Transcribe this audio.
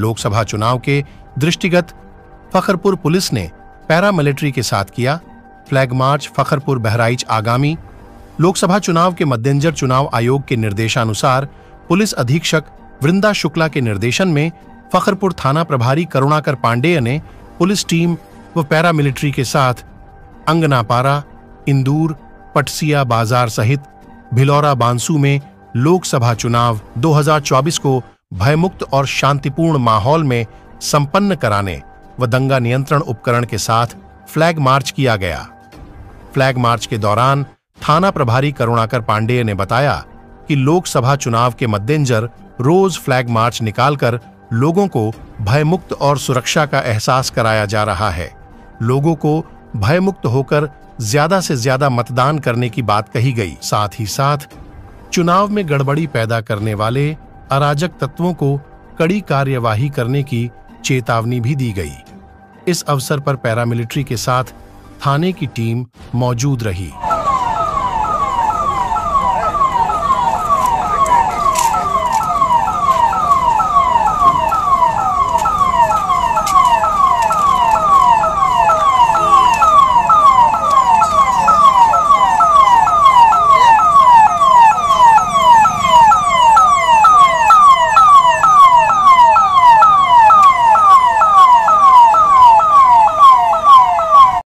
लोकसभा चुनाव के दृष्टिगत फखरपुर पुलिस ने पैरामिलिट्री के साथ किया फ्लैग मार्च फखरपुर बहराइच आगामी लोकसभा चुनाव के मद्देनजर चुनाव आयोग के निर्देशानुसार पुलिस अधीक्षक वृंदा शुक्ला के निर्देशन में फखरपुर थाना प्रभारी करुणाकर पांडेय ने पुलिस टीम व पैरामिलिट्री के साथ अंगनापारा, इंदूर, पटसिया बाज़ार सहित भिलौरा बांसू में लोकसभा चुनाव 2024 को भयमुक्त और शांतिपूर्ण माहौल में संपन्न कराने व दंगा नियंत्रण उपकरण के साथ फ्लैग मार्च किया गया। फ्लैग मार्च के दौरान थाना प्रभारी करुणाकर पांडेय ने बताया कि लोकसभा चुनाव के मद्देनजर रोज फ्लैग मार्च निकालकर लोगों को भयमुक्त और सुरक्षा का एहसास कराया जा रहा है। लोगों को भयमुक्त होकर ज़्यादा से ज़्यादा मतदान करने की बात कही गई। साथ ही साथ चुनाव में गड़बड़ी पैदा करने वाले अराजक तत्वों को कड़ी कार्यवाही करने की चेतावनी भी दी गई। इस अवसर पर पैरामिलिट्री के साथ थाने की टीम मौजूद रही।